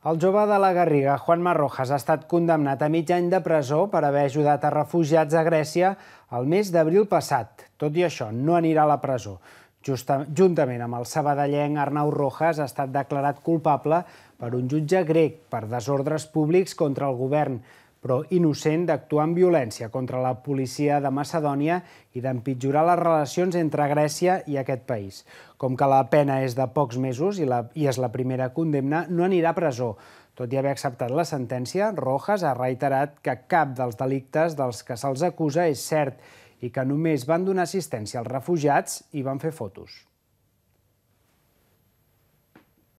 El jove de la Garriga, Juanma Rojas, ha estat condemnat a mig any de presó per haver ajudat a refugiats a Grècia el mes d'abril passat. Tot i això, no anirà a la presó. Justa, juntament amb el sabadellenc Arnau Rojas, ha estat declarat culpable per un jutge grec per desordres públics contra el govern però innocent d'actuar amb violència contra la policia de Macedònia i d'empitjorar les relacions entre Grècia i aquest país. Com que la pena és de pocs mesos i, la, i és la primera condemna, no anirà a presó. Tot i haver acceptat la sentència, Rojas ha reiterat que cap dels delictes dels que se'ls acusa és cert i que només van donar assistència als refugiats i van fer fotos.